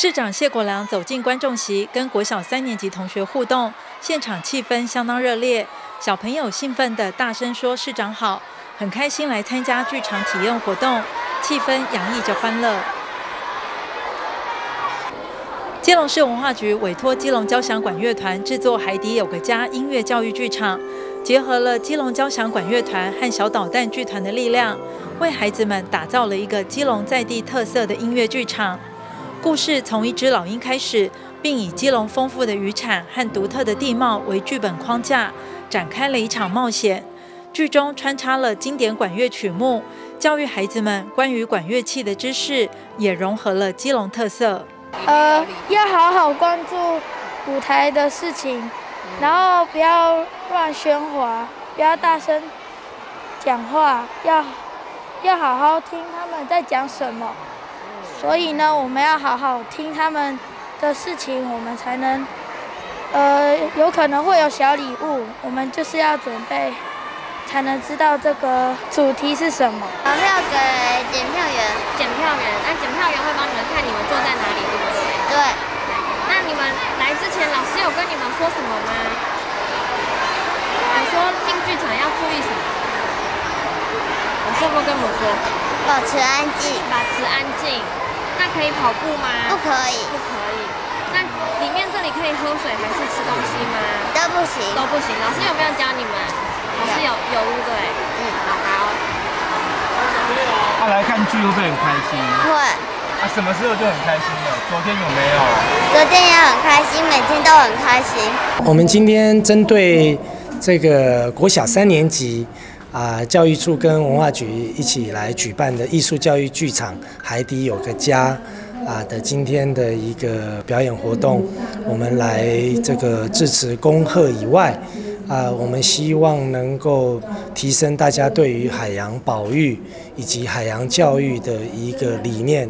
市长谢国良走进观众席，跟国小三年级同学互动，现场气氛相当热烈。小朋友兴奋地大声说：“市长好！”很开心来参加剧场体验活动，气氛洋溢着欢乐。基隆市文化局委托基隆交响管乐团制作《海底有个家》音乐教育剧场，结合了基隆交响管乐团和小导弹剧团的力量，为孩子们打造了一个基隆在地特色的音乐剧场。故事从一只老鹰开始，并以基隆丰富的渔产和独特的地貌为剧本框架，展开了一场冒险。剧中穿插了经典管乐曲目，教育孩子们关于管乐器的知识，也融合了基隆特色。呃，要好好关注舞台的事情，然后不要乱喧哗，不要大声讲话，要要好好听他们在讲什么。所以呢，我们要好好听他们的事情，我们才能，呃，有可能会有小礼物，我们就是要准备，才能知道这个主题是什么。票给检票员，检票员，那检票员会帮你们看你们坐在哪里，对不对？对。那你们来之前，老师有跟你们说什么吗？你说进剧场要注意什么？老师有没有跟我们说？保持安静，保持安静。那可以跑步吗？不可以，不可以。那里面这里可以喝水还是吃东西吗？都不行，都不行。老师有没有教你们？老师有，有对不对？嗯，好。他来看剧会不会很开心？会。啊，什么时候就很开心了？昨天有没有？昨天也很开心，每天都很开心。我们今天针对这个国小三年级。啊，教育处跟文化局一起来举办的艺术教育剧场《海底有个家》啊的今天的一个表演活动，我们来这个致辞恭贺以外，啊，我们希望能够提升大家对于海洋保育以及海洋教育的一个理念。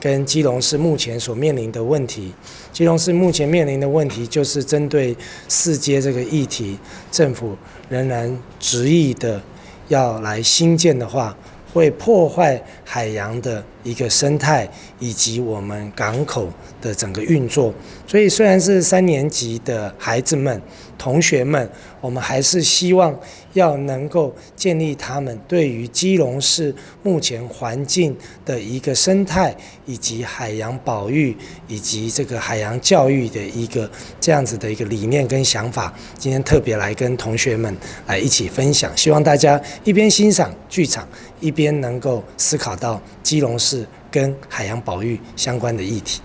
跟基隆市目前所面临的问题，基隆市目前面临的问题就是针对四阶这个议题，政府仍然执意的。要来新建的话，会破坏海洋的一个生态以及我们港口的整个运作。所以，虽然是三年级的孩子们、同学们，我们还是希望。要能够建立他们对于基隆市目前环境的一个生态，以及海洋保育，以及这个海洋教育的一个这样子的一个理念跟想法，今天特别来跟同学们来一起分享，希望大家一边欣赏剧场，一边能够思考到基隆市跟海洋保育相关的议题。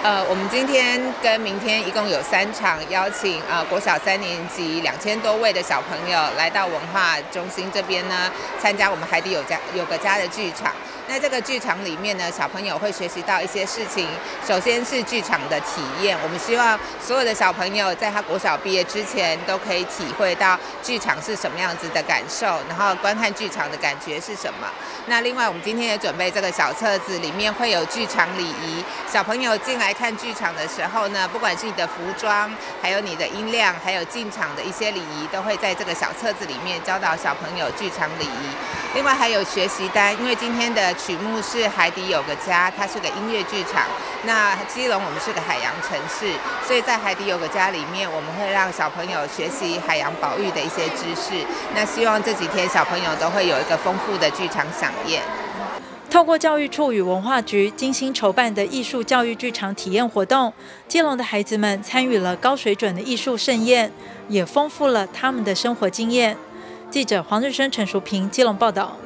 呃，我们今天跟明天一共有三场，邀请呃国小三年级两千多位的小朋友来到文化中心这边呢，参加我们海底有家有个家的剧场。那这个剧场里面呢，小朋友会学习到一些事情。首先是剧场的体验，我们希望所有的小朋友在他国小毕业之前，都可以体会到剧场是什么样子的感受，然后观看剧场的感觉是什么。那另外，我们今天也准备这个小册子，里面会有剧场礼仪。小朋友进来来看剧场的时候呢，不管是你的服装，还有你的音量，还有进场的一些礼仪，都会在这个小册子里面教导小朋友剧场礼仪。另外还有学习单，因为今天的。曲目是《海底有个家》，它是个音乐剧场。那基隆我们是个海洋城市，所以在《海底有个家》里面，我们会让小朋友学习海洋保育的一些知识。那希望这几天小朋友都会有一个丰富的剧场飨宴。透过教育处与文化局精心筹办的艺术教育剧场体验活动，基隆的孩子们参与了高水准的艺术盛宴，也丰富了他们的生活经验。记者黄日升、陈淑平，基隆报道。